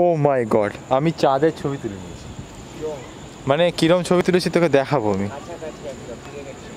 ও মাই god আমি চাঁদের ছবি তুলে নিয়েছি। মানে কিরম ছবি তুলেছি তোকে দেখাবো আমি। আচ্ছা, আচ্ছা, আচ্ছা,